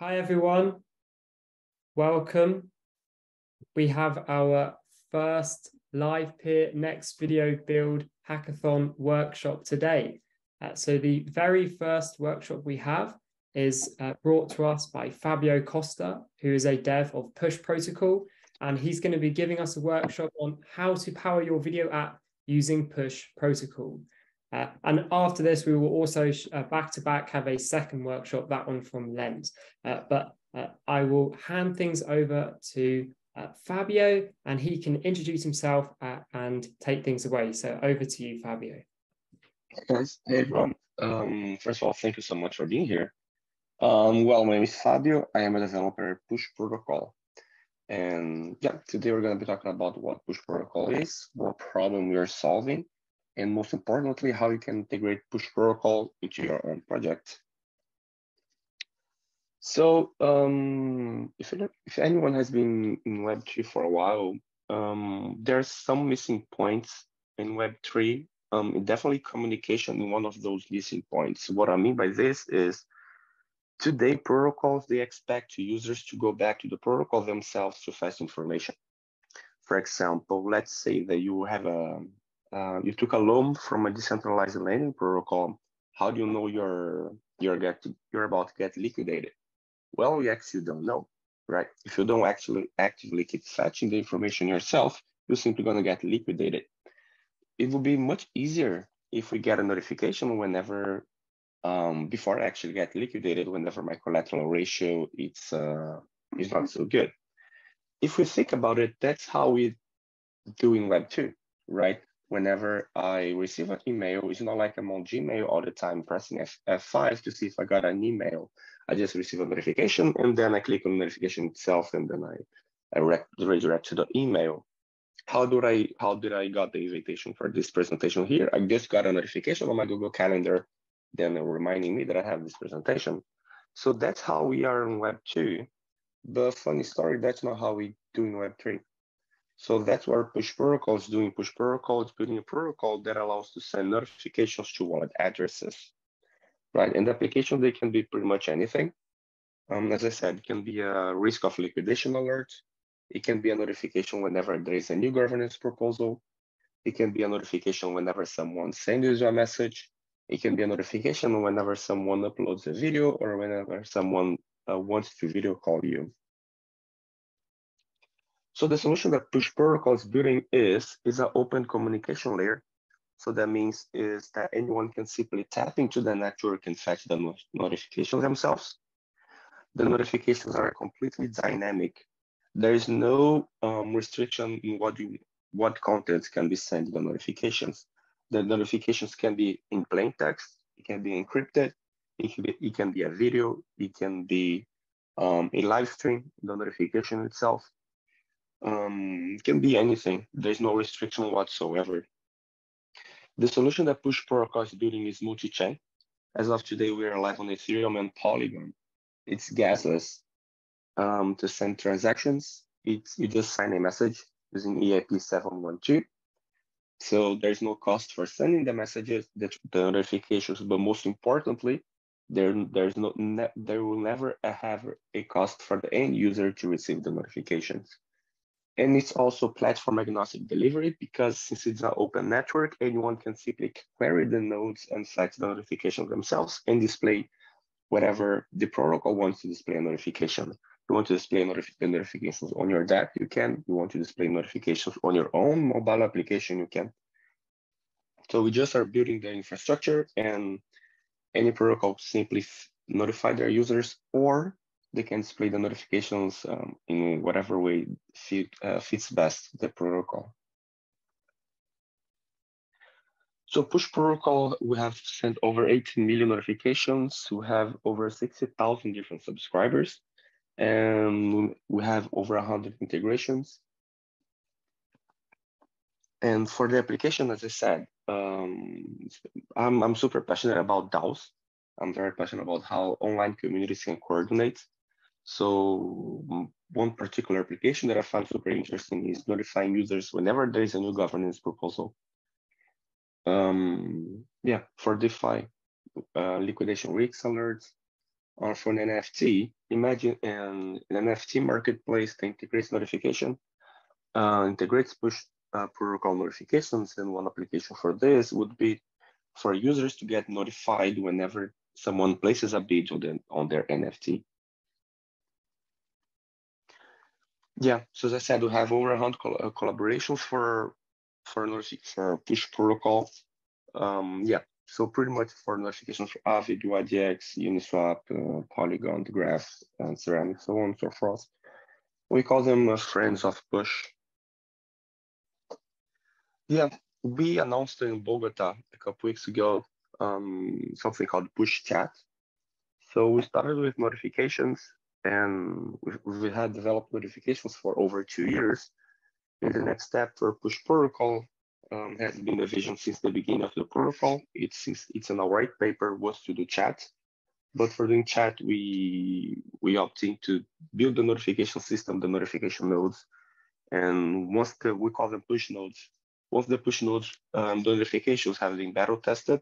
Hi, everyone. Welcome. We have our first Livepeer next video build hackathon workshop today. Uh, so the very first workshop we have is uh, brought to us by Fabio Costa, who is a dev of Push Protocol, and he's going to be giving us a workshop on how to power your video app using Push Protocol. Uh, and after this, we will also uh, back to back have a second workshop, that one from Lens. Uh, but uh, I will hand things over to uh, Fabio and he can introduce himself uh, and take things away. So over to you, Fabio. Guys, hey everyone. Um, first of all, thank you so much for being here. Um, well, my name is Fabio. I am a developer at Push Protocol. And yeah, today we're going to be talking about what Push Protocol is, what problem we are solving, and most importantly, how you can integrate push protocol into your own project. So um, if, if anyone has been in Web3 for a while, um, there's some missing points in Web3. Um, definitely communication in one of those missing points. What I mean by this is today protocols, they expect users to go back to the protocol themselves to fetch information. For example, let's say that you have a, uh, you took a loan from a decentralized lending protocol. How do you know you're you're get you're about to get liquidated? Well, you actually don't know, right? If you don't actually actively keep fetching the information yourself, you're simply gonna get liquidated. It would be much easier if we get a notification whenever um, before I actually get liquidated, whenever my collateral ratio it's uh, is not so good. If we think about it, that's how we do in Web two, right? Whenever I receive an email, it's not like I'm on Gmail all the time pressing F- F5 to see if I got an email. I just receive a notification and then I click on the notification itself and then I, I redirect to the email. How do I how did I got the invitation for this presentation here? I just got a notification on my Google Calendar, then reminding me that I have this presentation. So that's how we are in Web 2. The funny story, that's not how we do in Web 3. So that's what Push Protocol is doing. Push Protocol is building a protocol that allows to send notifications to wallet addresses, right? And the application, they can be pretty much anything. Um, as I said, it can be a risk of liquidation alert. It can be a notification whenever there is a new governance proposal. It can be a notification whenever someone sends you a message. It can be a notification whenever someone uploads a video or whenever someone uh, wants to video call you. So the solution that Push Protocol is building is, is an open communication layer. So that means is that anyone can simply tap into the network and fetch the notifications themselves. The notifications are completely dynamic. There is no um, restriction in what you what contents can be sent the notifications. The notifications can be in plain text, it can be encrypted, it can be, it can be a video, it can be um, a live stream, the notification itself. Um, can be anything. There's no restriction whatsoever. The solution that Push Protocol is building is multi-chain. As of today, we are live on Ethereum and Polygon. It's gasless. Um, to send transactions, you just sign a message using EIP 712. So there's no cost for sending the messages, the, the notifications, but most importantly, there there's no ne there will never have a cost for the end user to receive the notifications. And it's also platform agnostic delivery because since it's an open network, anyone can simply query the nodes and fetch the notification themselves and display whatever the protocol wants to display a notification. You want to display notif notifications on your DApp, you can. You want to display notifications on your own mobile application, you can. So we just are building the infrastructure and any protocol simply notify their users or they can display the notifications um, in whatever way fit, uh, fits best the protocol. So push protocol, we have sent over 18 million notifications. We have over 60,000 different subscribers and we have over 100 integrations. And for the application, as I said, um, I'm, I'm super passionate about DAOs. I'm very passionate about how online communities can coordinate so one particular application that I found super interesting is notifying users whenever there is a new governance proposal. Um, yeah, for DeFi, uh, liquidation risks alerts, or for an NFT, imagine an, an NFT marketplace that integrates notification, uh, integrates push uh, protocol notifications, and one application for this would be for users to get notified whenever someone places a bid on, the, on their NFT. Yeah, so as I said, we have over 100 col uh, collaborations for for for push protocol. Um, yeah, so pretty much for notifications for Aave, dYdX, Uniswap, uh, Polygon, Graph, and Ceramic, so on and so forth. We call them uh, friends of push. Yeah, we announced in Bogota a couple weeks ago um, something called push chat. So we started with notifications and we, had developed notifications for over two years. And the next step for push protocol um, has been the vision since the beginning of the protocol. It's it's our white paper was to do chat, but for doing chat we we opting to build the notification system, the notification nodes, and once the we call them push nodes. Once the push nodes um, the notifications have been battle tested,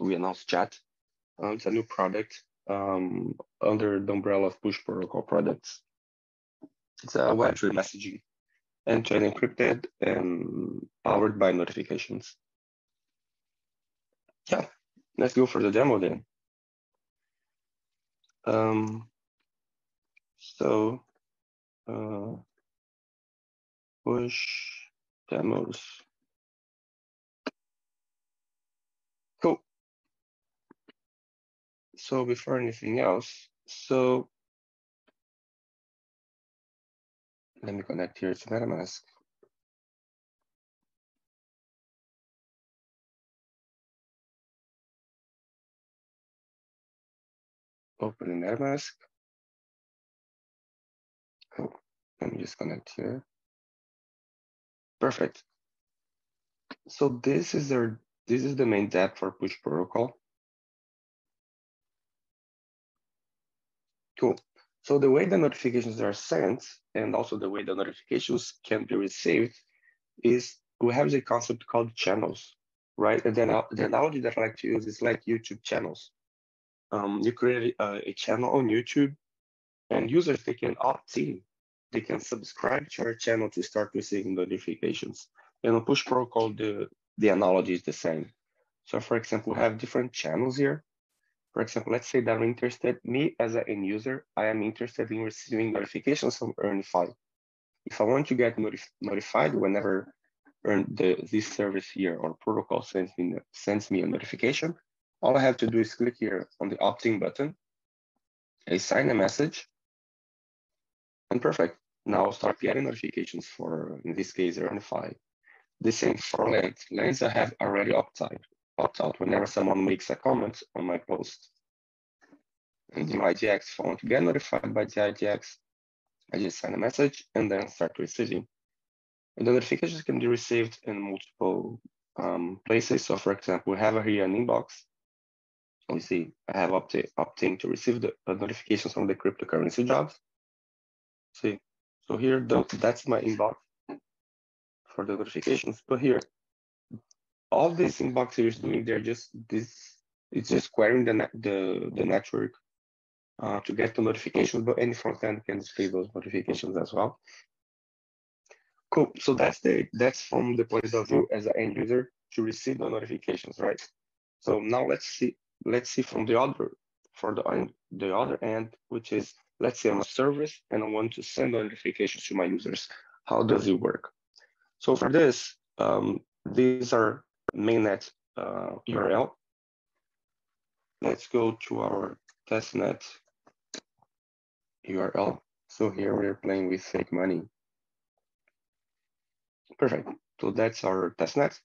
we announced chat. Uh, it's a new product um, under the umbrella of push protocol products. It's a Web3 messaging end-to-end encrypted and powered by notifications. Yeah, let's go for the demo then. Um, so, uh, push demos. So before anything else, so Let me connect here to MetaMask. Open MetaMask. Cool. Let me just connect here. Perfect. So this is our this is the main tab for push protocol. Cool. So the way the notifications are sent and also the way the notifications can be received is we have the concept called channels, right? And then the analogy that I like to use is like YouTube channels. Um, you create a, a, channel on YouTube and users, they can opt in. They can subscribe to our channel to start receiving notifications. And on Push Protocol, the, the analogy is the same. So for example, we have different channels here for example, let's say that I'm interested, me as an end user, I am interested in receiving notifications from Earnify. If I want to get notif notified whenever Earn the, this service here or protocol sends me, sends me a notification, all I have to do is click here on the opt-in button, I sign a message, and perfect. Now I'll start getting notifications for, in this case, Earnify. The same for Lens. Lens I have already opted out whenever someone makes a comment on my post. And in my GX, if I want to get notified by the IGX, I just send a message and then start receiving. And the notifications can be received in multiple um, places. So for example, we have here an inbox. We see I have opt opting to receive the uh, notifications from the cryptocurrency jobs. See, so here the, that's my inbox for the notifications. But here all these inbox is doing, they're just this, it's just querying the, the, the network uh, to get the notifications, but any front end can display those notifications as well. Cool. So that's the that's from the point of view as an end user to receive the notifications, right? So now let's see let's see from the other for the the other end, which is let's say I'm a service and I want to send notifications to my users. How does it work? So for this, um, these are mainnet uh, URL. Let's go to our testnet URL. So here we're playing with fake money. Perfect. So that's our testnet.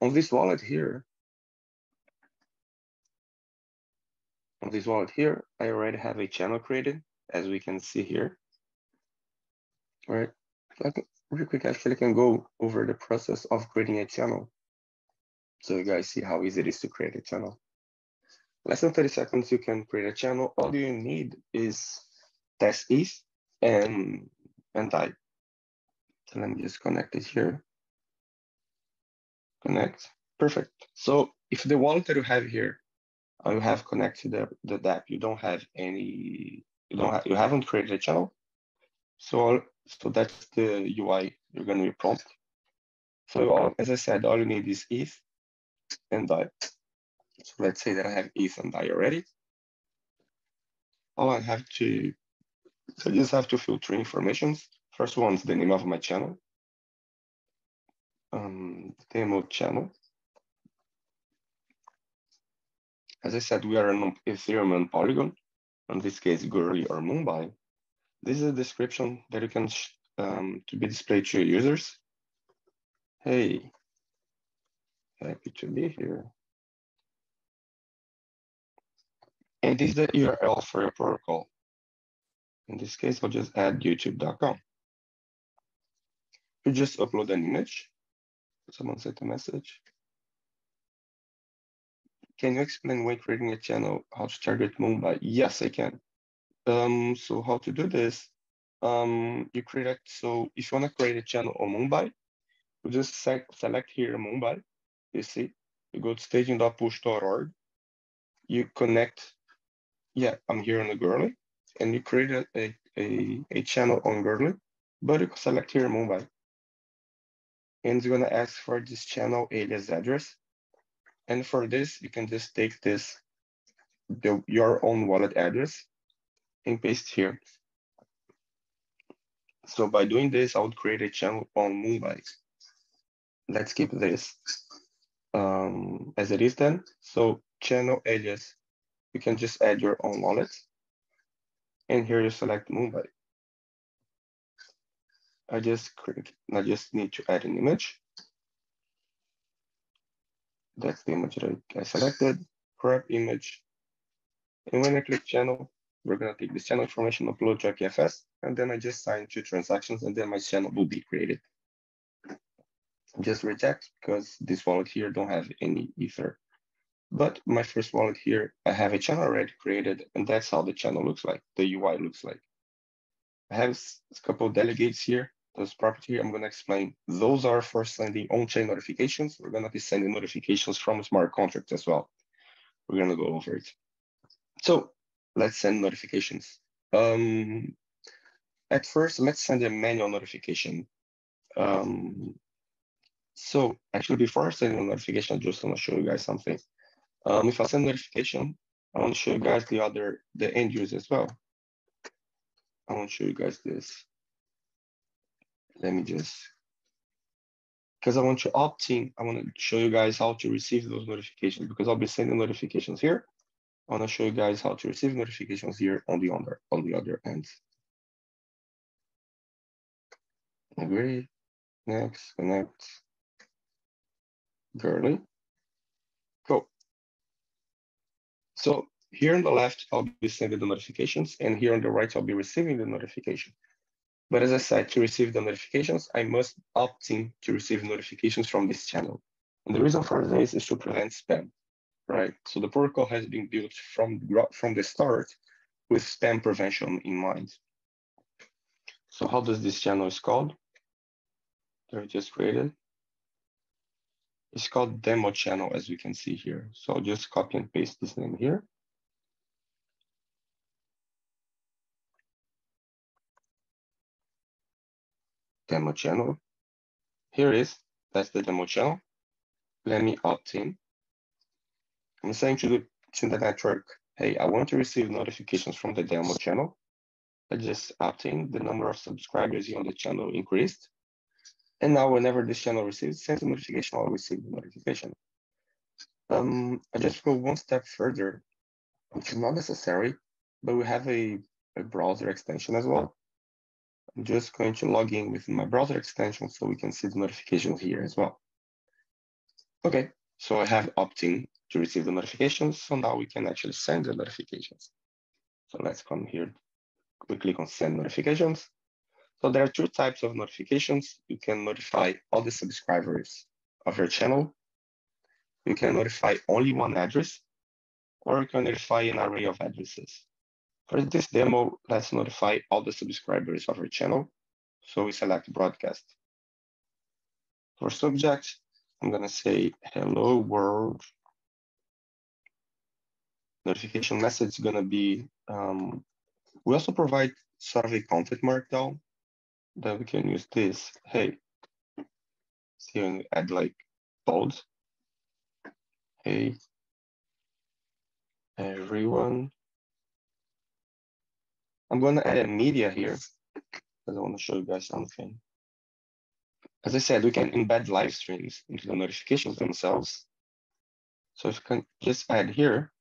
On this wallet here, on this wallet here, I already have a channel created, as we can see here. All right. Real quick, actually, I can go over the process of creating a channel. So you guys see how easy it is to create a channel. Less than 30 seconds, you can create a channel. All you need is test is and, and type. So let me just connect it here. Connect, perfect. So if the wallet that you have here, uh, you have connected the, the DApp, you don't have any you don't have, you haven't created a channel. So so that's the UI you're going to be prompt. So as I said, all you need is ETH and DAI. So let's say that I have ETH and DAI already. All I have to, so I just have to filter informations. First one is the name of my channel. Um, demo channel. As I said, we are on Ethereum and Polygon, in this case, Goerli or Mumbai. This is a description that you can um, to be displayed to your users. Hey, happy to be here. And this is the URL for your protocol. In this case, I'll just add youtube.com. You just upload an image. Someone sent a message. Can you explain when creating a channel how to target Mumbai? Yes, I can. Um, so how to do this? Um, you create so if you want to create a channel on Mumbai, you just select here Mumbai. You see, you go to staging.push.org. You connect. Yeah, I'm here on the Goerli, and you create a, a, a, a channel on Goerli, but you select here Mumbai. And it's gonna ask for this channel alias address. And for this, you can just take this, the, your own wallet address and paste here. So by doing this, I would create a channel on Mumbai. Let's keep this um, as it is then. So channel alias, you can just add your own wallet. And here you select Mumbai. I just create, I just need to add an image. That's the image that I selected, crop image. And when I click channel, we're gonna take this channel information, upload to IPFS, and then I just sign two transactions and then my channel will be created. Just reject because this wallet here don't have any ether. But my first wallet here, I have a channel already created and that's how the channel looks like, the UI looks like. I have a couple delegates here this property I'm going to explain. Those are for sending on-chain notifications. We're going to be sending notifications from smart contracts as well. We're going to go over it. So let's send notifications. Um, at first, let's send a manual notification. Um, so actually, before sending a notification, I just want to show you guys something. Um, if I send notification, I want to show you guys the other, the end user as well. I want to show you guys this let me just, because I want to opt in, I want to show you guys how to receive those notifications because I'll be sending notifications here. I want to show you guys how to receive notifications here on the other, on the other end. Agree, next, connect, Goerli, Cool. So here on the left, I'll be sending the notifications and here on the right, I'll be receiving the notification. But as I said, to receive the notifications, I must opt in to receive notifications from this channel. And the reason for this is to prevent spam, right? So the protocol has been built from, from the start with spam prevention in mind. So how does this channel is called? That I just created. It's called demo channel, as we can see here. So I'll just copy and paste this name here. demo channel. Here is, that's the demo channel. Let me opt in. I'm saying to the, to the network, hey, I want to receive notifications from the demo channel. I just opt in, the number of subscribers here on the channel increased. And now whenever this channel receives sends a notification, I'll receive the notification. Um, I just go one step further, which is not necessary, but we have a, a browser extension as well. I'm just going to log in with my browser extension so we can see the notifications here as well. Okay, so I have opt-in to receive the notifications. So now we can actually send the notifications. So let's come here. We click on send notifications. So there are two types of notifications. You can notify all the subscribers of your channel. You can notify only one address, or you can notify an array of addresses. For this demo, let's notify all the subscribers of our channel. So we select broadcast. For subject, I'm gonna say hello world. Notification message is gonna be um, We also provide survey content markdown that we can use this. Hey, see and add like bold. Hey, everyone. I'm gonna add a media here because I want to show you guys something. As I said, we can embed live streams into the notifications themselves. So if you can just add here,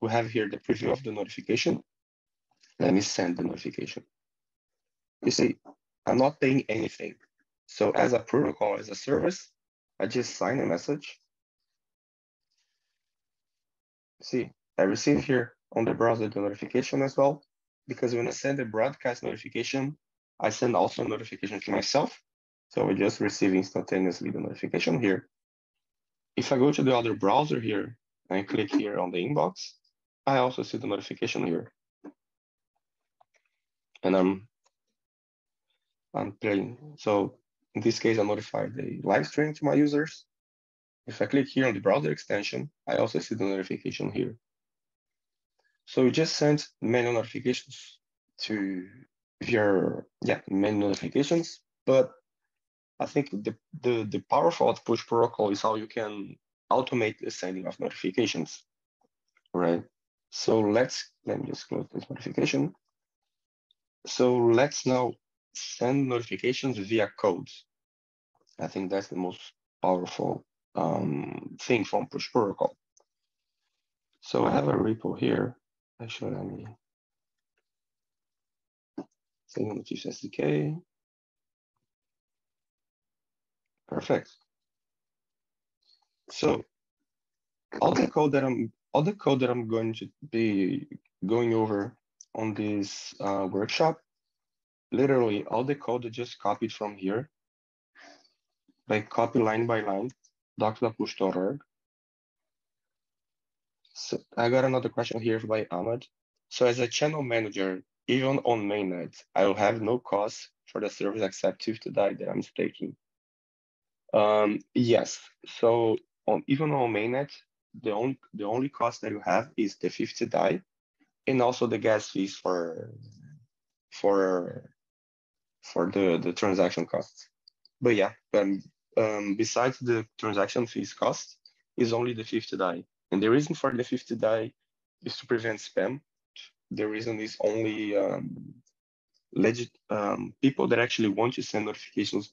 we have here the preview of the notification. Let me send the notification. You see, I'm not paying anything. So as a protocol, as a service, I just sign a message. See, I receive here on the browser the notification as well, because when I send a broadcast notification, I send also a notification to myself. So I just receive instantaneously the notification here. If I go to the other browser here and click here on the inbox, I also see the notification here. And I'm, I'm playing. So in this case, I notify the live stream to my users. If I click here on the browser extension, I also see the notification here. So we just sent many notifications to your, yeah, many notifications, but I think the, the, the powerful push protocol is how you can automate the sending of notifications, right? So let's, let me just close this notification. So let's now send notifications via codes. I think that's the most powerful um, thing from push protocol. So I have a repo here. Actually, let me send notice SDK. Perfect. So all the code that I'm all the code that I'm going to be going over on this uh, workshop, literally all the code just copied from here, like copy line by line, docs.push.org. So I got another question here by Ahmed. So as a channel manager, even on mainnet, I will have no cost for the service except 50 DAI that I'm staking. Um, yes, so on, even on mainnet, the only the only cost that you have is the 50 DAI and also the gas fees for for for the the transaction costs. But yeah, um, um, besides the transaction fees cost is only the 50 DAI. And the reason for the 50 DAI is to prevent spam. The reason is only um, legit um, people that actually want to send notifications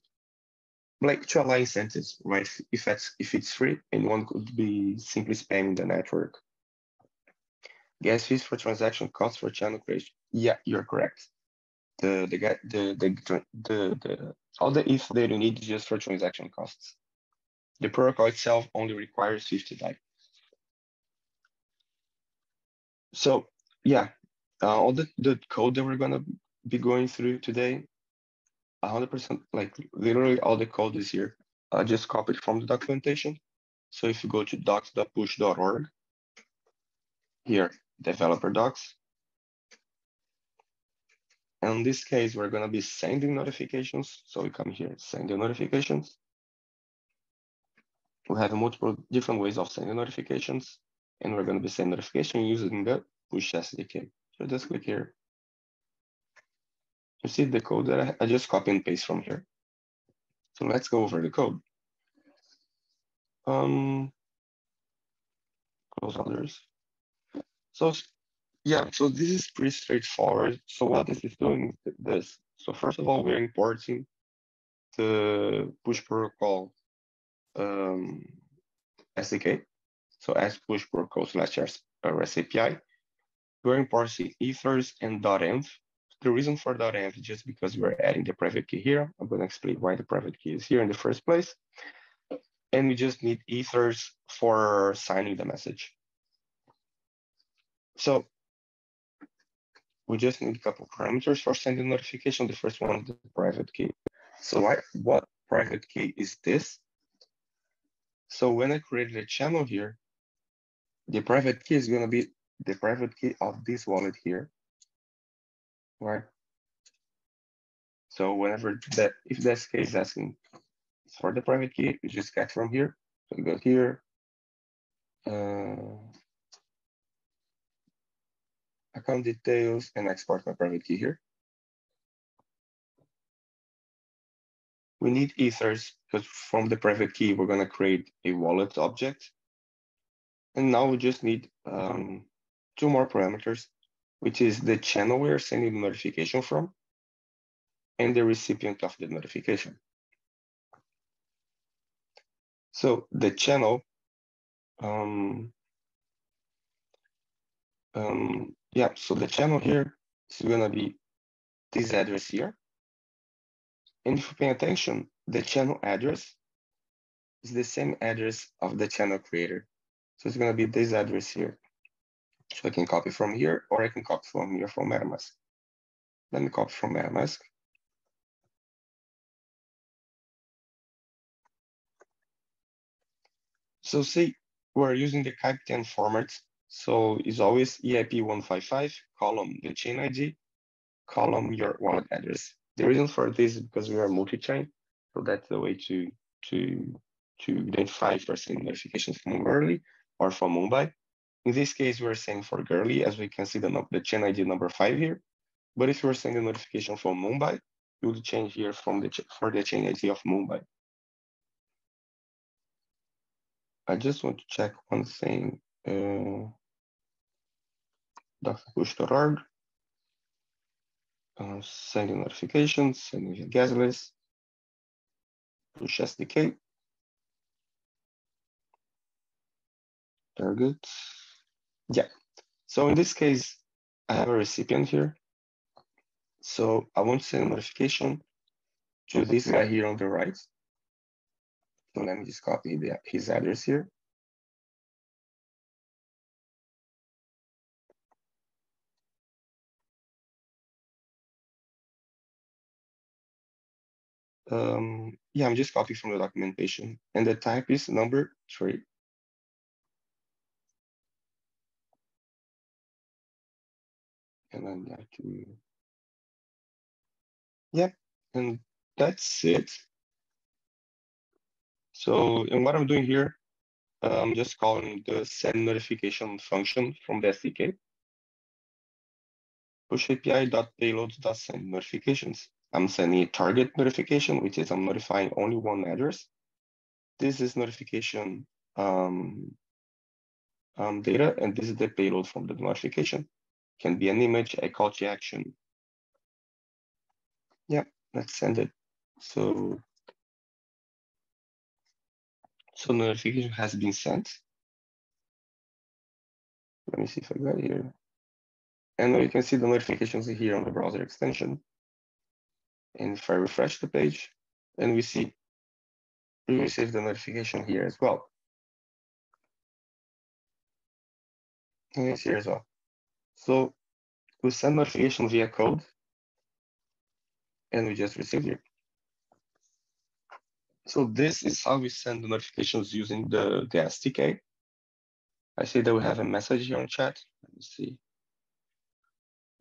like to allow incentives, right? If that's if it's free, anyone could be simply spamming the network. Gas fees for transaction costs for channel creation. Yeah, you're correct. The the the the the, the all the if that you need just for transaction costs. The protocol itself only requires 50 DAI. So yeah, uh, all the, the code that we're gonna be going through today 100%, like literally all the code is here. I just copied from the documentation. So if you go to docs.push.org, here, developer docs. And in this case, we're gonna be sending notifications. So we come here, send the notifications. We have multiple different ways of sending notifications. And we're gonna be sending notification using the push SDK. So just click here, you see the code that I, just copy and paste from here. So let's go over the code. Um, close others. So yeah, so this is pretty straightforward. So what this is doing is this. So first of all, we're importing the push protocol um, SDK. So as push protocol slash REST API. We're importing ethers and .env the reason for .env is just because we're adding the private key here. I'm going to explain why the private key is here in the first place. And we just need ethers for signing the message. So we just need a couple parameters for sending notification. The first one is the private key. So why, what private key is this? So when I created a channel here, the private key is going to be the private key of this wallet here right? So whenever that, if that's case asking for the private key, you just get from here. So you go here. Uh, account details, and export my private key here. We need ethers because from the private key, we're gonna create a wallet object. And now we just need um, two more parameters, which is the channel we're sending the notification from and the recipient of the notification. So the channel, um, um, yeah, so the channel here is gonna be this address here. And if you pay attention, the channel address is the same address of the channel creator. So it's gonna be this address here. So I can copy from here or I can copy from here from MetaMask. Let me copy from MetaMask. So see, we're using the CAIP10 format. So it's always EIP155, column the chain ID, column your wallet address. The reason for this is because we are multi-chain. So that's the way to, to, to identify sending notifications from Goerli or from Mumbai. In this case, we're saying for Goerli, as we can see the, the chain ID number five here. But if you're sending a notification from Mumbai, you would change here from the for the chain ID of Mumbai. I just want to check one thing. Uh, drpush.org. Uh, sending notifications, sending via gasless, push SDK. Target. Yeah. So in this case, I have a recipient here. So I want to send a notification to this guy here on the right. So let me just copy the, his address here. Um, yeah, I'm just copying from the documentation. And the type is number three. And then I can, yeah, and that's it. So, and what I'm doing here, uh, I'm just calling the send notification function from the SDK. Push API.payloads.send notifications. I'm sending a target notification, which is I'm notifying only one address. This is notification um, um, data, and this is the payload from the notification. Can be an image, a call to action. Yeah, let's send it. So, so notification has been sent. Let me see if I got here. And you can see the notifications here on the browser extension. And if I refresh the page, and we see we receive the notification here as well. And it's here as well. So we send notification via code, and we just received it. So this is how we send the notifications using the, the SDK. I see that we have a message here on chat. Let me see.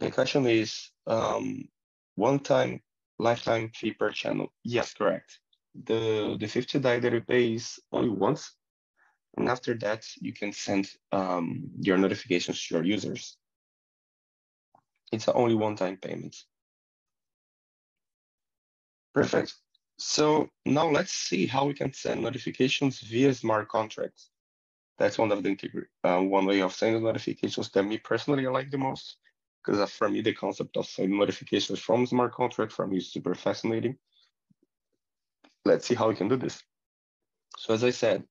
The question is um, one time lifetime fee per channel. Yes, correct. The the 50 DAI that you pay is only once. And after that, you can send um, your notifications to your users. It's only one-time payment. Perfect. So now let's see how we can send notifications via smart contracts. That's one of the uh, one way of sending notifications that me personally I like the most because for me, the concept of sending notifications from smart contract for me is super fascinating. Let's see how we can do this. So as I said,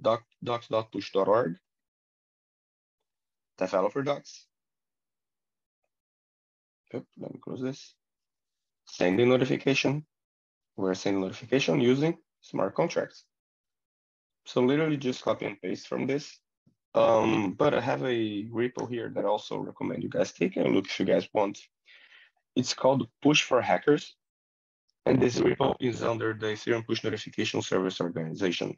doc, docs.push.org, developer docs. Oops, let me close this. Sending notification. We're sending notification using smart contracts. So literally just copy and paste from this. Um, but I have a repo here that I also recommend you guys taking a look if you guys want. It's called Push for Hackers. And this repo is under the Ethereum Push Notification Service Organization.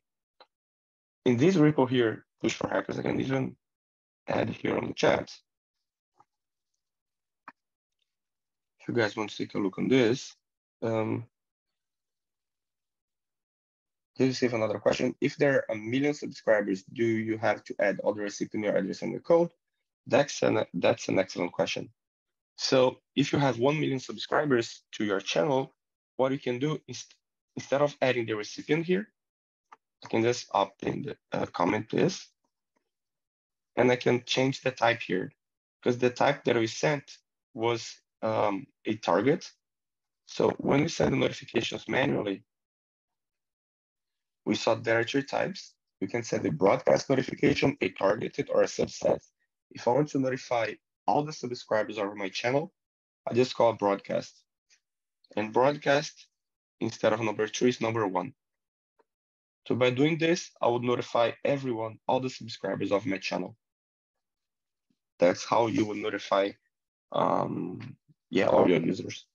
In this repo here, Push for Hackers, I can even add here on the chat. If you guys want to take a look on this, um, Please receive another question. If there are a million subscribers, do you have to add all the recipient address and the code? That's an, that's an excellent question. So if you have 1 million subscribers to your channel, what you can do is instead of adding the recipient here, I can just opt in the uh, comment this, and I can change the type here because the type that we sent was um, a target. So when we send the notifications manually, we saw there are three types. We can send a broadcast notification, a targeted, or a subset. If I want to notify all the subscribers over my channel, I just call broadcast. And broadcast, instead of number three, is number one. So by doing this, I would notify everyone, all the subscribers of my channel. That's how you would notify, um, yeah, all your users.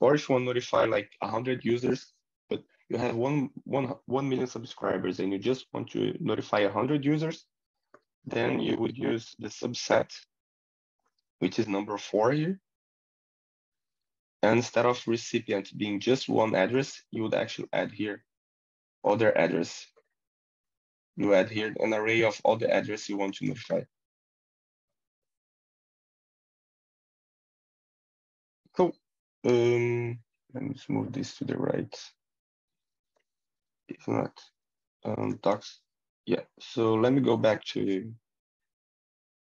Or if you want to notify like 100 users, you have one, one, 1 million subscribers and you just want to notify 100 users, then you would use the subset, which is number four here. And instead of recipient being just one address, you would actually add here other address. You add here an array of all the address you want to notify. Cool. Um, let me move this to the right. If not, um, docs. Yeah, so let me go back to,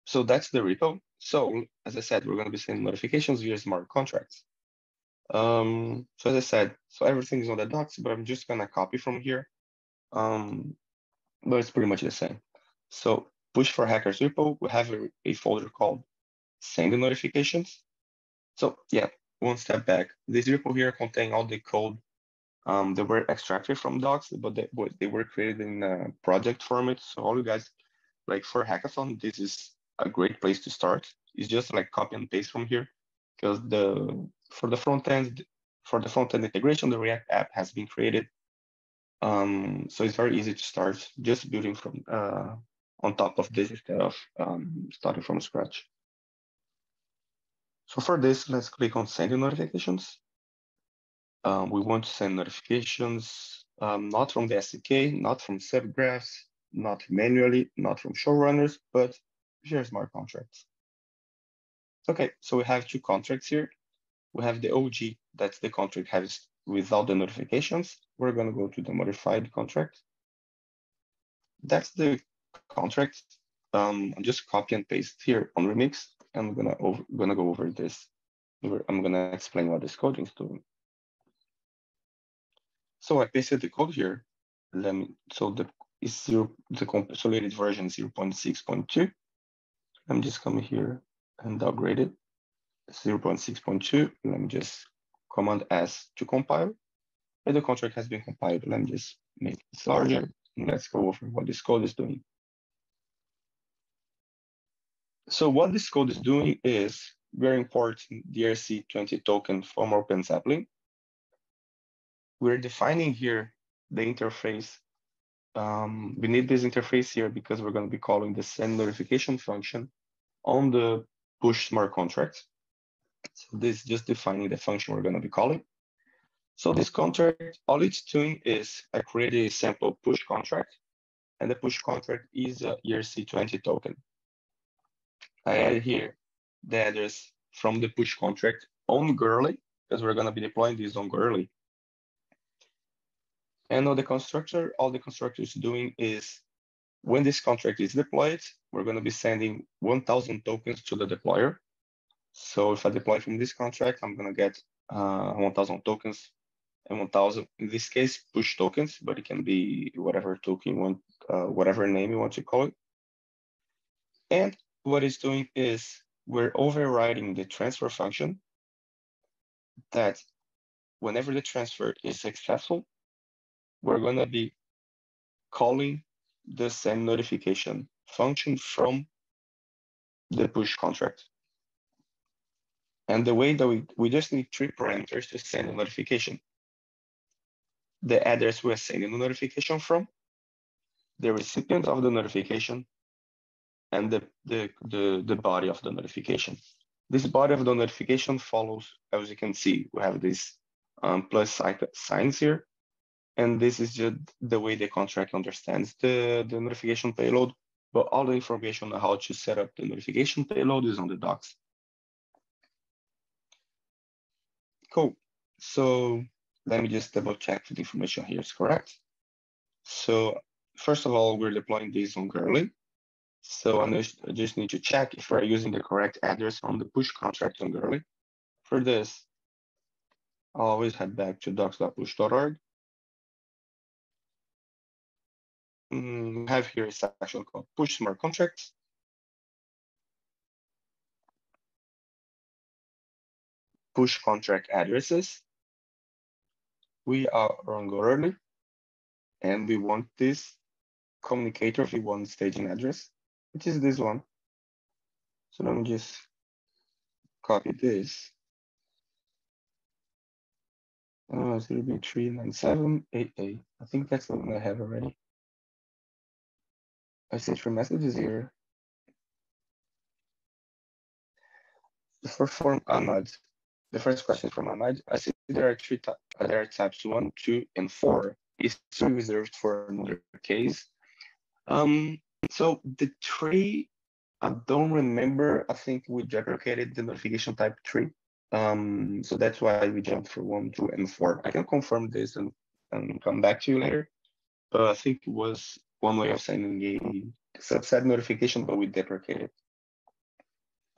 so that's the repo. So as I said, we're going to be sending notifications via smart contracts. Um, so as I said, so everything is on the docs, but I'm just gonna copy from here. Um, but it's pretty much the same. So push for hackers repo, we have a, a folder called send the notifications. So yeah, one step back. This repo here contain all the code um, that were extracted from docs, but they, they were created in a project format. So all you guys, like for hackathon, this is a great place to start. It's just like copy and paste from here because the for the front end for the front end integration, the React app has been created. Um, so it's very easy to start just building from uh, on top of this instead of um, starting from scratch. So for this, let's click on sending notifications. Um, we want to send notifications um, not from the SDK, not from subgraphs, not manually, not from showrunners, but via smart contracts. Okay, so we have two contracts here. We have the OG, that's the contract has without the notifications. We're gonna go to the modified contract. That's the contract. Um, I'm just copy and paste here on Remix. I'm gonna go over this. I'm gonna explain what this coding is doing. So I pasted the code here. Let me, so the is zero, the consolidated version 0.6.2. I'm just coming here and upgrade it 0.6.2. Let me just command S to compile. And the contract has been compiled. Let me just make it larger. And let's go over what this code is doing. So what this code is doing is very important the ERC20 token from OpenZeppelin. We're defining here the interface. Um, we need this interface here because we're going to be calling the send notification function on the push smart contract. So this is just defining the function we're going to be calling. So this contract, all it's doing is I create a sample push contract, and the push contract is a ERC20 token. I add here the address from the push contract on Goerli, because we're going to be deploying this on Goerli. And on the constructor, all the constructor is doing is when this contract is deployed, we're going to be sending 1,000 tokens to the deployer. So if I deploy from this contract, I'm going to get uh, 1,000 tokens and 1,000, in this case, push tokens, but it can be whatever token you want, uh, whatever name you want to call it. And what it's doing is we're overriding the transfer function that whenever the transfer is successful, we're going to be calling the send notification function from the push contract. And the way that we, we just need three parameters to send a notification. The address we're sending the notification from, the recipient of the notification, and the, the, the, the body of the notification. This body of the notification follows, as you can see, we have these um, plus signs here and this is just the way the contract understands the, the notification payload. but all the information on how to set up the notification payload is on the docs. Cool. So let me just double check if the information here is correct. So first of all, we're deploying this on Goerli. So I just need to check if we're using the correct address on the push contract on Goerli. For this, I'll always head back to docs.push.org. Mm, have here section called push smart contracts. Push contract addresses. We are on Goerli and we want this communicator if we want staging address, which is this one. So let me just copy this. Oh, it's to be three nine seven eight eight. I think that's the one I have already. I sent for messages here. For form Ahmad, the first question from Ahmad, I see there are three there are types one, two, and four is three reserved for another case. Um, so the tree, I don't remember. I think we deprecated the notification type three. Um, so that's why we jumped for one, two, and four. I can confirm this and, and come back to you later. But I think it was one way of sending a subset notification, but we deprecated.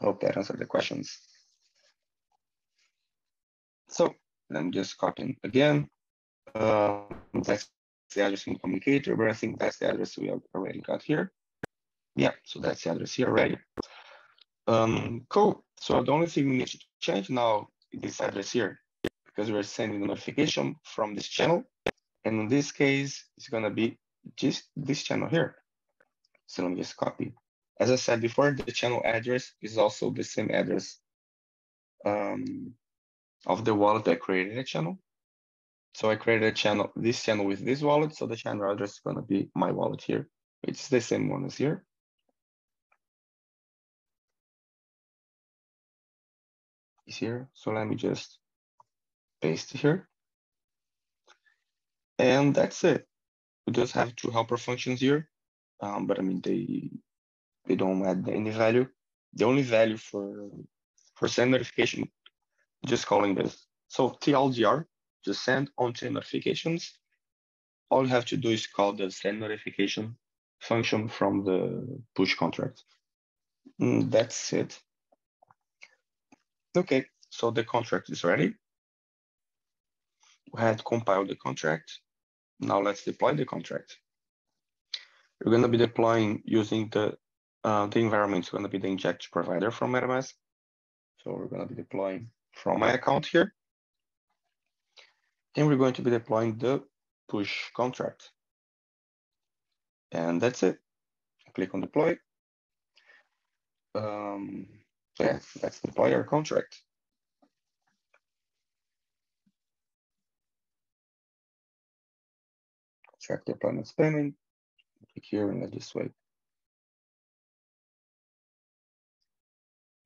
Hope that answered the questions. So me just copy again. Uh, that's the address in communicator, but I think that's the address we already got here. Yeah, so that's the address here already. Um, cool. So the only thing we need to change now is this address here, because we're sending the notification from this channel. And in this case, it's gonna be just this channel here. So let me just copy. As I said before, the channel address is also the same address um, of the wallet that created a channel. So I created a channel, this channel with this wallet. So the channel address is gonna be my wallet here. It's the same one as here. Is here. So let me just paste here. And that's it. We just have two helper functions here, um, but I mean, they they don't add any value. The only value for for send notification, just calling this. So TLDR to send on-chain notifications, all you have to do is call the send notification function from the push contract. Mm, that's it. Okay, so the contract is ready. We had compiled the contract. Now let's deploy the contract. We're going to be deploying using the uh, the environment is going to be the inject provider from MetaMask. So we're going to be deploying from my account here. And we're going to be deploying the push contract. And that's it. Click on deploy. Um, so yeah, let's deploy our contract. Check the deployment spending. Click here and wait.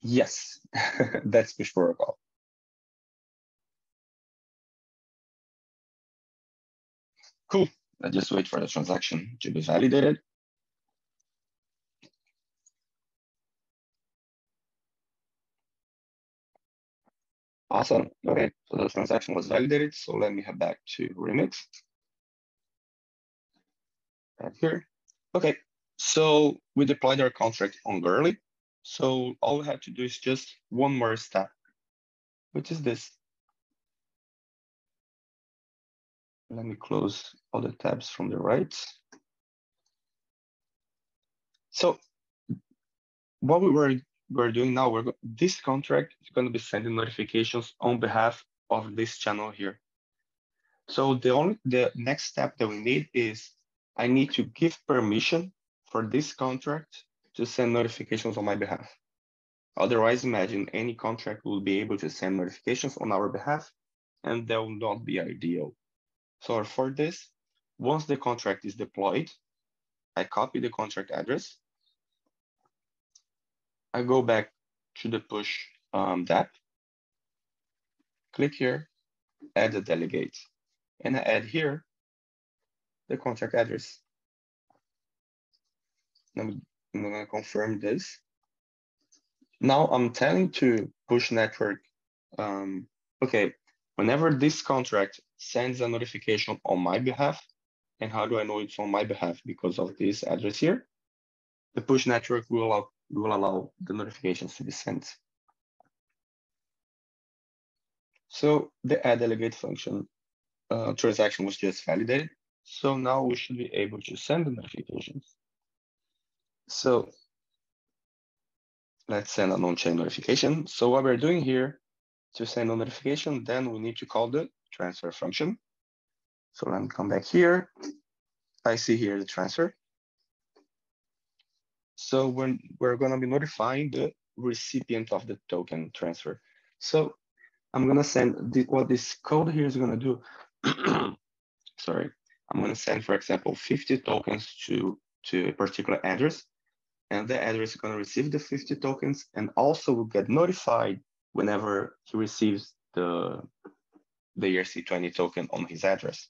Yes, that's push protocol. Cool. Let's just wait for the transaction to be validated. Awesome. Okay, so the transaction was validated. So let me head back to Remix. Here. Okay, so we deployed our contract on Goerli. So all we have to do is just one more step, which is this. Let me close all the tabs from the right. So what we were we're doing now, we're this contract is going to be sending notifications on behalf of this channel here. So the only the next step that we need is I need to give permission for this contract to send notifications on my behalf. Otherwise, imagine any contract will be able to send notifications on our behalf, and that will not be ideal. So for this, once the contract is deployed, I copy the contract address. I go back to the push um, dApp, click here, add a delegate, and I add here the contract address. I'm gonna confirm this. Now I'm telling to push network, um, okay, whenever this contract sends a notification on my behalf, and how do I know it's on my behalf? Because of this address here, the push network will allow, will allow the notifications to be sent. So the add delegate function uh, transaction was just validated. So now we should be able to send the notifications. So let's send an on-chain notification. So what we're doing here to send a notification, then we need to call the transfer function. So let me come back here. I see here the transfer. So when we're gonna be notifying the recipient of the token transfer. So I'm gonna send the, what this code here is gonna do. Sorry, I'm gonna send, for example, 50 tokens to, to a particular address and the address is gonna receive the 50 tokens and also will get notified whenever he receives the, the ERC20 token on his address.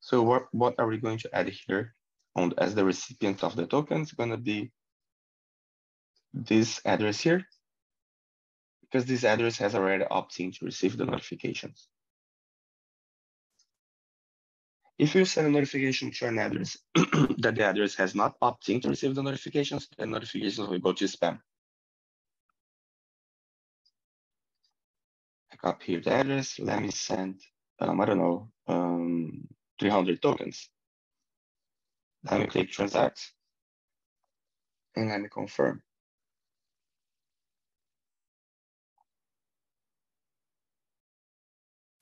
So what, what are we going to add here on as the recipient of the token is gonna be this address here, because this address has already opted to receive the notifications. If you send a notification to an address that the address has not opted in to receive the notifications, the notifications will go to spam. I copy here the address. Let me send, um, I don't know, um, 300 tokens. Let me click transact and let me confirm.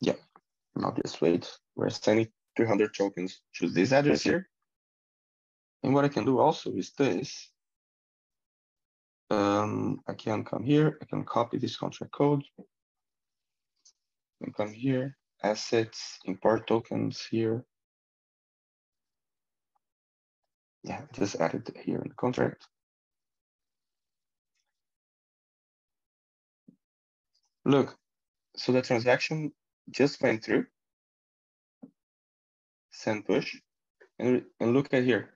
Yeah, now just wait. We're sending 300 tokens to this address here. And what I can do also is this. Um, I can come here, I can copy this contract code. And come here, assets, import tokens here. Yeah, just added here in the contract. Look, so the transaction just went through. Send push, and, and look at here.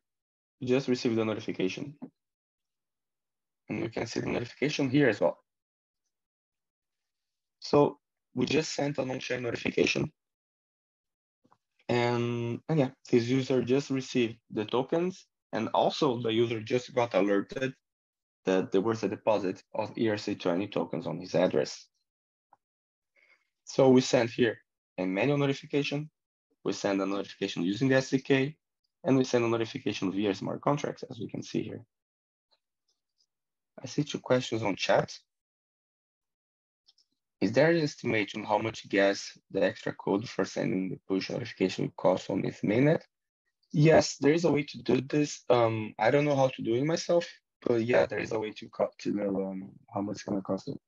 You just received a notification. And you can see the notification here as well. So we just sent an on-chain notification. And, and yeah, this user just received the tokens and also the user just got alerted that there was a deposit of ERC20 tokens on his address. So we sent here a manual notification, we send a notification using the SDK, and we send a notification via smart contracts, as we can see here. I see two questions on chat. Is there an estimate on how much gas the extra code for sending the push notification will cost on this mainnet? Yes, there is a way to do this. Um, I don't know how to do it myself, but yeah, there is a way to to know um, how much it's gonna cost it.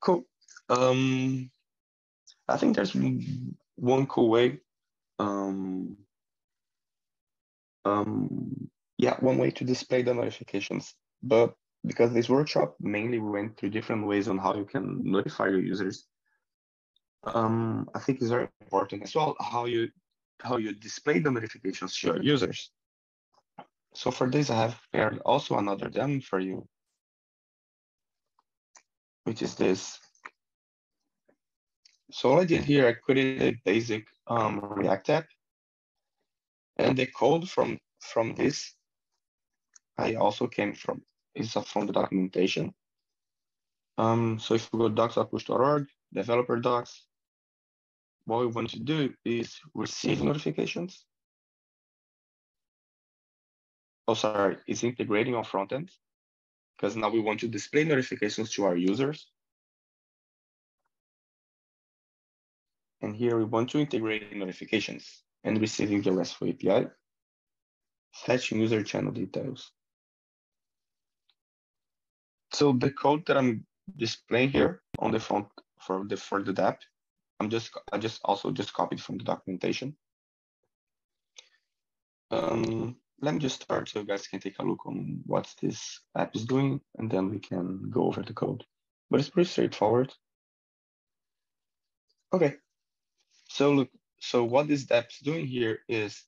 Cool. Um, I think there's one cool way. Um, um, yeah, one way to display the notifications. But because this workshop mainly went through different ways on how you can notify your users, um, I think it's very important as well how you how you display the notifications to your users. So for this, I have prepared also another demo for you, which is this. So all I did here, I created a basic um, React app, and the code from from this, I also came from is from the documentation. Um, so if we go docs.push.org, developer docs, what we want to do is receive notifications. Oh, sorry, it's integrating on front end because now we want to display notifications to our users. And here we want to integrate notifications and receiving the RESTful API, fetching user channel details. So the code that I'm displaying here on the front for the for the dApp I'm just I just also just copied from the documentation. Um, let me just start so you guys can take a look on what this app is doing, and then we can go over the code. But it's pretty straightforward. Okay, so look, so what this dApp's doing here is,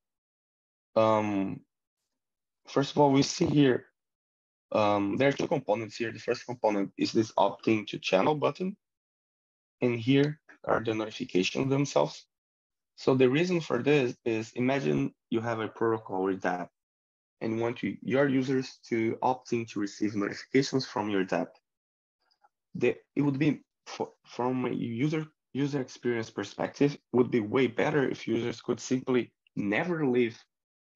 um, first of all, we see here, um, there are two components here. The first component is this opting to channel button. And here are the notifications themselves. So the reason for this is imagine you have a protocol with that and want to, your users to opt in to receive notifications from your dApp. The, it would be for, from a user user experience perspective would be way better if users could simply never leave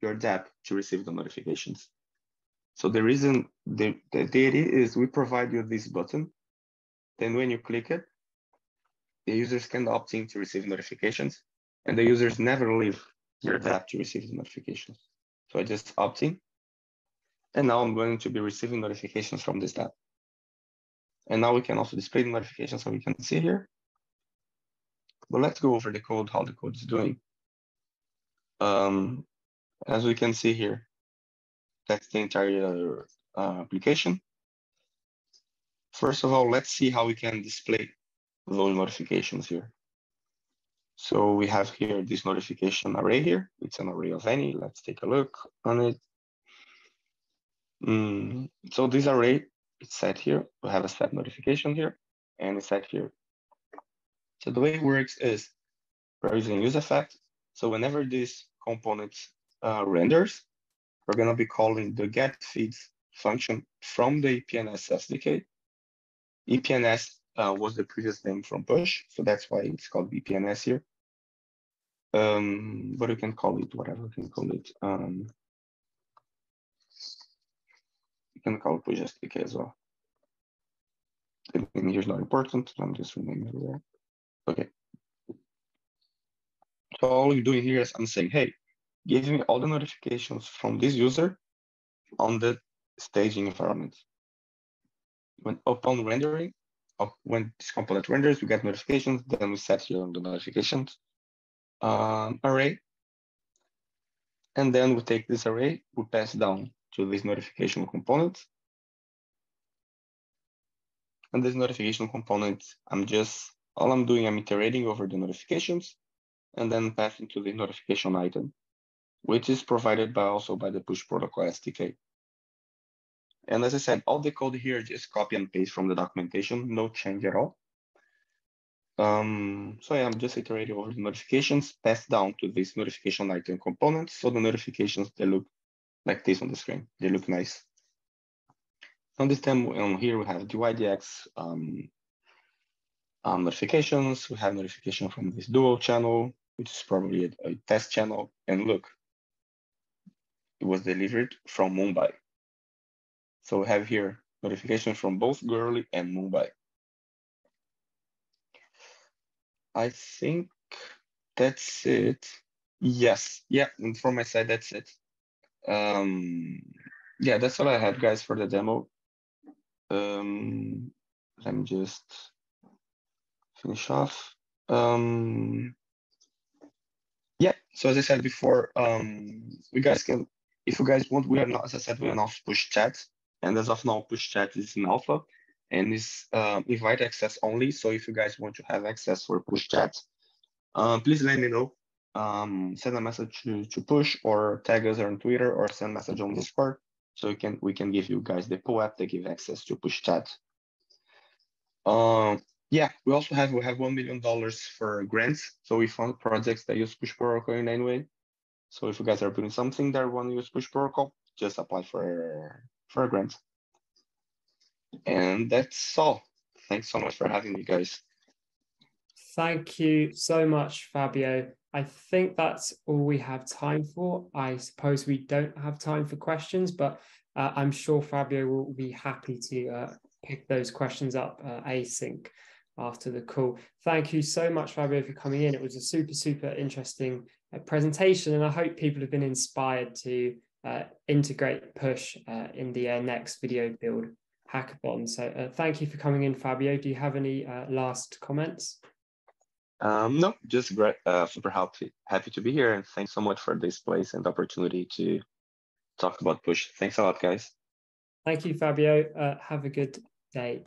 your dApp to receive the notifications. So the reason the, the, idea is we provide you this button. Then when you click it, the users can opt in to receive notifications and the users never leave your dApp to receive the notifications. So I just opt in and now I'm going to be receiving notifications from this dApp. And now we can also display the notifications so we can see here. But let's go over the code, how the code is doing. Um, as we can see here, that's the entire uh, application. First of all, let's see how we can display those notifications here. So we have here this notification array here. It's an array of any. Let's take a look on it. Mm, so this array is set here. We have a set notification here and it's set here. So the way it works is we're using use effect. So whenever this component uh, renders, we're going to be calling the get feeds function from the EPNS SDK. EPNS uh, was the previous name from push, so that's why it's called EPNS here. Um, but you can call it whatever you can call it. Um, you can call it push SDK as well. The name here is not important. I'm just renaming it. Okay. So all you're doing here is I'm saying, hey, give me all the notifications from this user on the staging environment. When upon rendering, up, when this component renders, we get notifications, then we set here on the notifications um, array. And then we take this array, we pass down to this notification component. And this notification component, I'm just all I'm doing, I'm iterating over the notifications and then passing to the notification item, which is provided by also by the push protocol SDK. And as I said, all the code here just copy and paste from the documentation, no change at all. Um, so yeah, I'm just iterating over the notifications, passed down to this notification item component. So the notifications, they look like this on the screen. They look nice. On this um, here we have the dYdX um, um, notifications. We have notification from this dual channel, which is probably a, a test channel. And look, it was delivered from Mumbai. So we have here notification from both Goerli and Mumbai. I think that's it. Yes, yeah, and from my side, that's it. Um, yeah, that's all I had, guys, for the demo. Um, let me just finish off. Um, yeah, so as I said before, um, you guys can, if you guys want, we are not, as I said, we are not push chat. And as of now, push chat is in alpha and is uh, invite access only. So if you guys want to have access for push chat, um, please let me know. Um, send a message to, to push or tag us on Twitter or send message on Discord. So we can we can give you guys the pull app that give access to push chat. Um, yeah, we also have we have one million dollars for grants. So we fund projects that use Push Protocol in any way. So if you guys are doing something that want to use Push Protocol, just apply for for a grant. And that's all. Thanks so much for having me, guys. Thank you so much, Fabio. I think that's all we have time for. I suppose we don't have time for questions, but uh, I'm sure Fabio will be happy to uh, pick those questions up uh, async after the call. Thank you so much, Fabio, for coming in. It was a super, super interesting uh, presentation, and I hope people have been inspired to uh, integrate push uh, in the uh, next video build hackathon. So uh, thank you for coming in, Fabio. Do you have any uh, last comments? Um, no, just great, super happy, happy to be here, and thanks so much for this place and opportunity to talk about push. Thanks a lot, guys. Thank you, Fabio. have a good day.